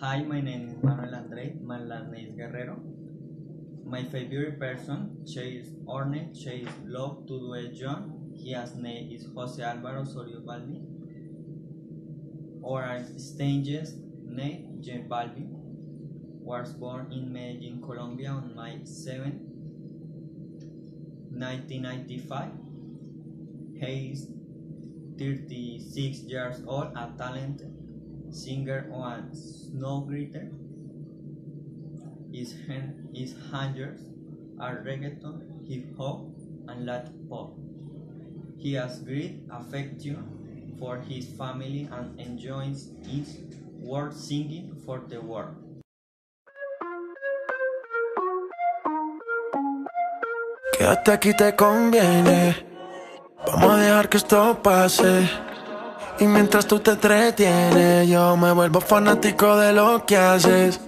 Hi, my name is Manuel Andre. My last name is Guerrero. My favorite person, she is Orne. She is love to do a John. His name is Jose Alvaro Osorio Balvin. Our stages name J Balvin. Was born in Medellin, Colombia on May 7, 1995. He is 36 years old, a talented singer and songwriter. His, hand, his genres are reggaeton, hip hop, and Latin pop. He has great affection for his family and enjoys his work singing for the world. Quédate aquí te conviene. Vamos a dejar que esto pase. Y mientras tú te entretienes, yo me vuelvo fanático de lo que haces.